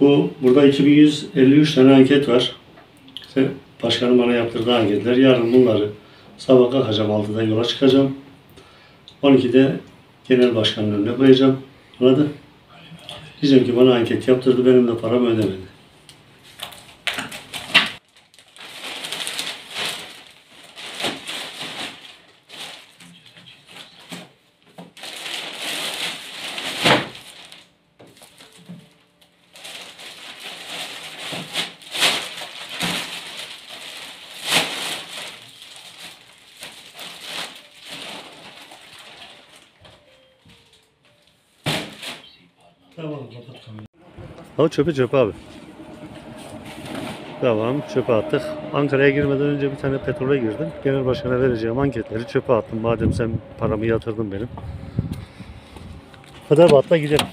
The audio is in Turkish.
Bu burada 2153 tane anket var. İşte başkanım bana yaptırdığı anketler. Yarın bunları sabah kalkacağım 6'da yola çıkacağım. 12'de genel başkanın önüne koyacağım. Anladın? Diyeceğim ki bana anket yaptırdı benim de paramı ödemedi. Tamam kapat kamerayı. O çöpü çöpe abi. Tamam çöpe attık. Ankara'ya girmeden önce bir tane petrole girdim. Genel başkana vereceğim anketleri çöpe attım. Madem sen paramı yatırdın benim. Hadi abi atla gidelim.